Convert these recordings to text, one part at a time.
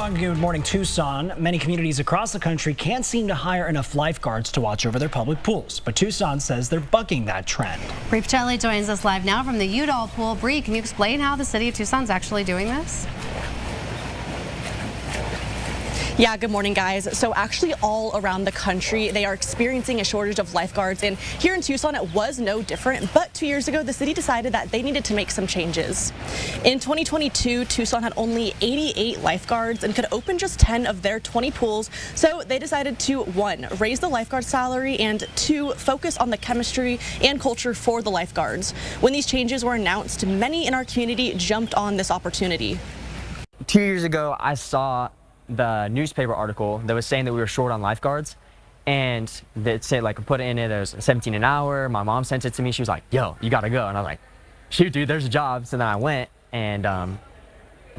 Good morning, Tucson. Many communities across the country can't seem to hire enough lifeguards to watch over their public pools, but Tucson says they're bucking that trend. Bree Pichelli joins us live now from the Udall pool. Bree, can you explain how the city of Tucson's actually doing this? Yeah, good morning, guys. So actually all around the country, they are experiencing a shortage of lifeguards. And here in Tucson, it was no different. But two years ago, the city decided that they needed to make some changes. In 2022, Tucson had only 88 lifeguards and could open just 10 of their 20 pools. So they decided to, one, raise the lifeguard salary and two, focus on the chemistry and culture for the lifeguards. When these changes were announced, many in our community jumped on this opportunity. Two years ago, I saw the newspaper article that was saying that we were short on lifeguards and that said like put it in it was 17 an hour. My mom sent it to me. She was like yo you gotta go. And i was like shoot dude there's a job. So then i went and um,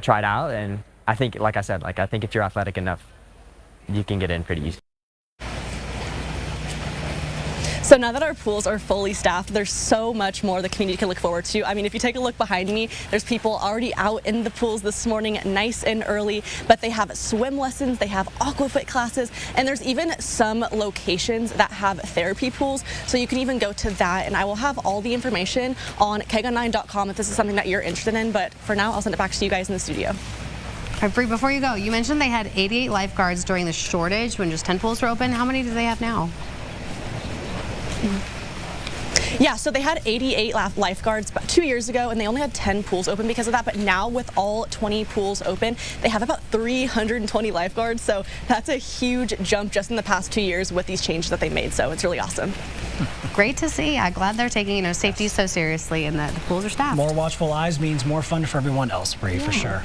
tried out and i think like i said like i think if you're athletic enough you can get in pretty easy So now that our pools are fully staffed, there's so much more the community can look forward to. I mean, if you take a look behind me, there's people already out in the pools this morning, nice and early, but they have swim lessons, they have aquafit classes, and there's even some locations that have therapy pools, so you can even go to that, and I will have all the information on kgun9.com if this is something that you're interested in, but for now, I'll send it back to you guys in the studio. Right, Bree, before you go, you mentioned they had 88 lifeguards during the shortage when just 10 pools were open. How many do they have now? Yeah, so they had 88 lifeguards two years ago, and they only had 10 pools open because of that. But now, with all 20 pools open, they have about 320 lifeguards. So that's a huge jump just in the past two years with these changes that they made. So it's really awesome. Great to see. I'm glad they're taking you know safety so seriously, and that the pools are staffed. More watchful eyes means more fun for everyone else, Bree, yeah. for sure.